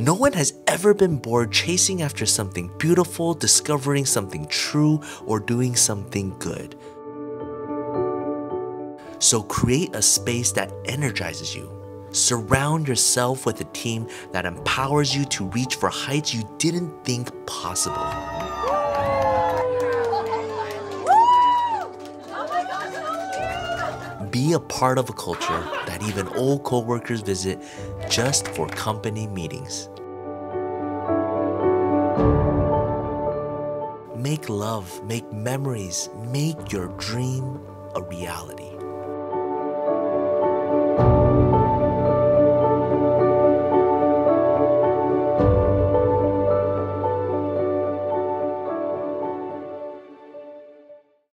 No one has ever been bored chasing after something beautiful, discovering something true, or doing something good. So create a space that energizes you. Surround yourself with a team that empowers you to reach for heights you didn't think possible. Be a part of a culture that even old coworkers visit just for company meetings. Make love, make memories, make your dream a reality.